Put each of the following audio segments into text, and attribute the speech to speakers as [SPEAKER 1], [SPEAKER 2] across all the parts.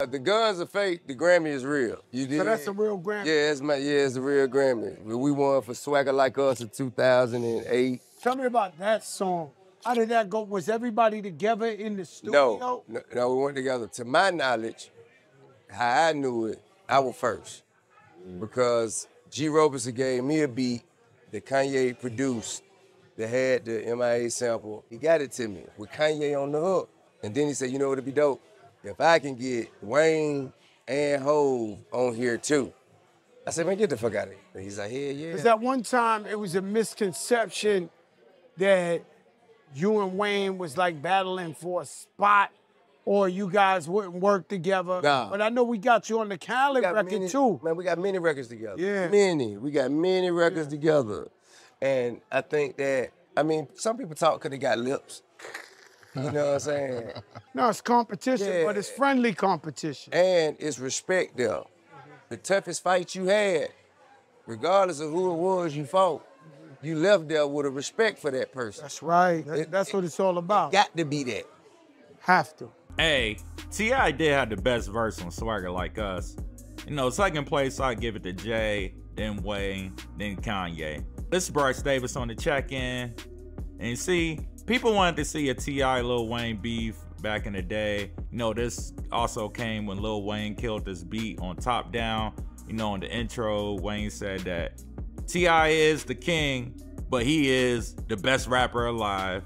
[SPEAKER 1] Uh, the guns are fake. The Grammy is real. You did.
[SPEAKER 2] So that's a real Grammy.
[SPEAKER 1] Yeah, it's my yeah, it's a real Grammy. We won for Swagga Like Us in 2008.
[SPEAKER 2] Tell me about that song. How did that go? Was everybody together in the
[SPEAKER 1] No,
[SPEAKER 2] studio?
[SPEAKER 1] no, no, we weren't together. To my knowledge, how I knew it, I was first because G. Roberson gave me a beat that Kanye produced that had the MIA sample. He got it to me with Kanye on the hook, and then he said, "You know what'd be dope? If I can get Wayne and Hov on here too." I said, "Man, get the fuck out of here." And he's like, "Yeah, yeah."
[SPEAKER 2] Because that one time it was a misconception that you and Wayne was like battling for a spot or you guys wouldn't work together.
[SPEAKER 1] Nah.
[SPEAKER 2] But I know we got you on the
[SPEAKER 1] got
[SPEAKER 2] record
[SPEAKER 1] many-
[SPEAKER 2] too.
[SPEAKER 1] Man, we got many records together.
[SPEAKER 2] Yeah.
[SPEAKER 1] Many. We got many records together. And I think that, I mean, some people talk because they got lips. You know what I'm saying?
[SPEAKER 2] No, it's competition,
[SPEAKER 1] Yeah.
[SPEAKER 2] but it's friendly competition.
[SPEAKER 1] And it's respect there. The toughest fight you had, regardless of who it was you fought, you left there with a respect for that person.
[SPEAKER 2] That's right. That-
[SPEAKER 1] It-
[SPEAKER 2] that's what it's all about.
[SPEAKER 1] Got to be that.
[SPEAKER 2] Have to.
[SPEAKER 3] Hey, T.I. did have the best verse on Swagga Like Us. You know, second place, I give it to Jay, then Wayne, then Kanye. This is Brice Davis on the check-in. And see, people wanted to see a T.I. Lil Wayne beef back in the day. You know, this also came when Lil Wayne killed this beat on Top Down. You know, in the intro, Wayne said that T.I. is the king, but he is the best rapper alive.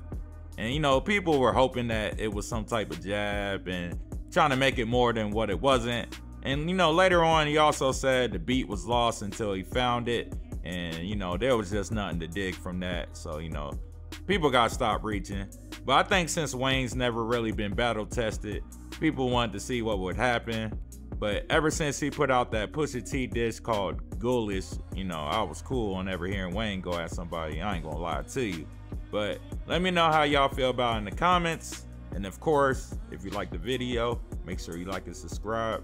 [SPEAKER 3] And you know, people were hoping that it was some type of jab and trying to make it more than what it wasn't. And you know, later on, he also said the beat was lost until he found it. And you know, there was just nothing to dig from that. So, you know, people got to stop reaching. But I think since Wayne's never really been battle tested, people wanted to see what would happen. But ever since he put out that Pusha T disc called Ghoulish, you know, I was cool on ever hearing Wayne go at somebody. I ain't gonna lie to you. But let me know how y'all feel about it in the comments. And of course, if you like the video, make sure you like and subscribe.